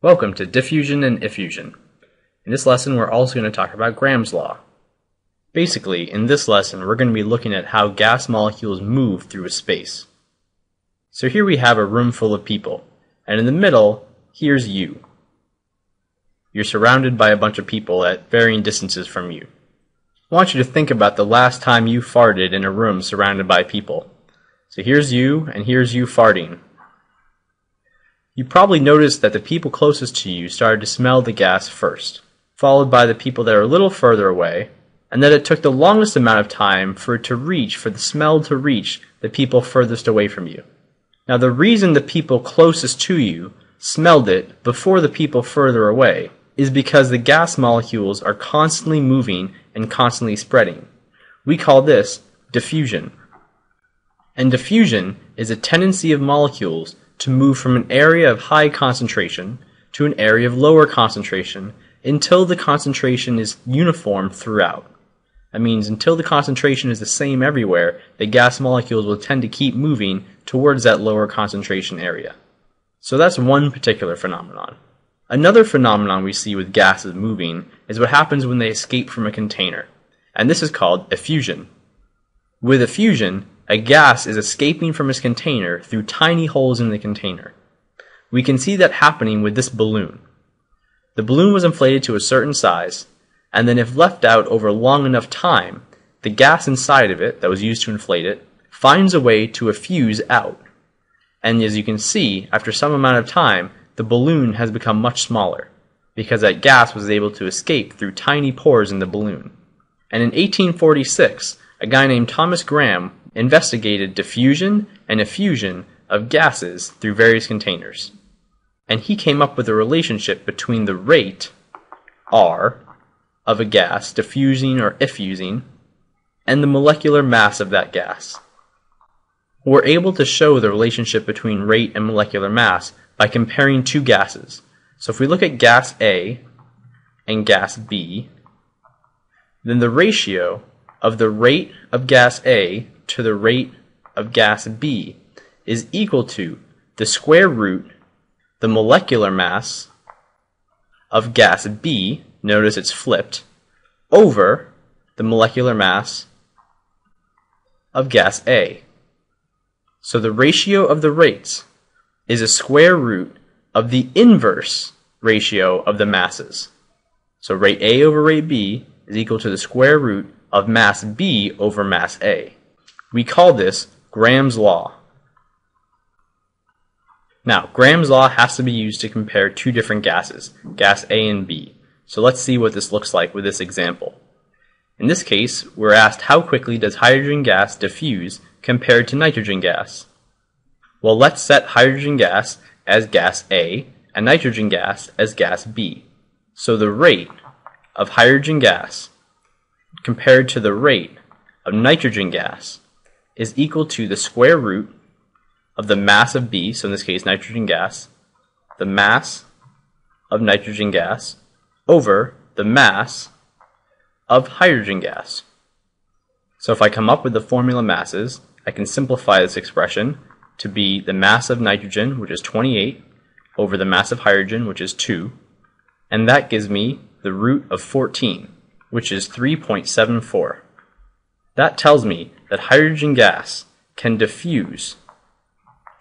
Welcome to diffusion and effusion. In this lesson, we're also going to talk about Graham's law. Basically, in this lesson, we're going to be looking at how gas molecules move through a space. So here we have a room full of people, and in the middle, here's you. You're surrounded by a bunch of people at varying distances from you. I want you to think about the last time you farted in a room surrounded by people. So here's you, and here's you farting. You probably noticed that the people closest to you started to smell the gas first, followed by the people that are a little further away, and that it took the longest amount of time for it to reach, for the smell to reach the people furthest away from you. Now, the reason the people closest to you smelled it before the people further away is because the gas molecules are constantly moving and constantly spreading. We call this diffusion. And diffusion is a tendency of molecules to move from an area of high concentration to an area of lower concentration until the concentration is uniform throughout. That means until the concentration is the same everywhere, the gas molecules will tend to keep moving towards that lower concentration area. So that's one particular phenomenon. Another phenomenon we see with gases moving is what happens when they escape from a container, and this is called effusion. With effusion, a gas is escaping from its container through tiny holes in the container. We can see that happening with this balloon. The balloon was inflated to a certain size, and then if left out over long enough time, the gas inside of it that was used to inflate it finds a way to effuse out. And as you can see, after some amount of time, the balloon has become much smaller, because that gas was able to escape through tiny pores in the balloon. And in 1846, a guy named Thomas Graham investigated diffusion and effusion of gases through various containers. And he came up with a relationship between the rate, R, of a gas diffusing or effusing, and the molecular mass of that gas. We're able to show the relationship between rate and molecular mass by comparing two gases. So if we look at gas A and gas B, then the ratio of the rate of gas A to the rate of gas B is equal to the square root, the molecular mass of gas B, notice it's flipped, over the molecular mass of gas A. So the ratio of the rates is a square root of the inverse ratio of the masses. So rate A over rate B is equal to the square root of mass B over mass A. We call this Graham's law. Now, Graham's law has to be used to compare two different gases, gas A and B. So let's see what this looks like with this example. In this case, we're asked how quickly does hydrogen gas diffuse compared to nitrogen gas? Well, let's set hydrogen gas as gas A and nitrogen gas as gas B. So the rate of hydrogen gas compared to the rate of nitrogen gas is equal to the square root of the mass of B, so in this case nitrogen gas, the mass of nitrogen gas over the mass of hydrogen gas. So if I come up with the formula masses, I can simplify this expression to be the mass of nitrogen, which is 28, over the mass of hydrogen, which is 2, and that gives me the root of 14, which is 3.74. That tells me that hydrogen gas can diffuse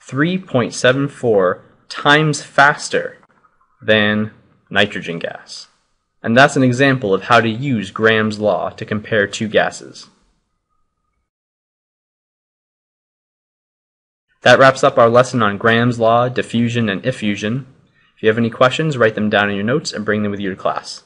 3.74 times faster than nitrogen gas. And that's an example of how to use Graham's law to compare two gases. That wraps up our lesson on Graham's law, diffusion, and effusion. If you have any questions, write them down in your notes and bring them with you to class.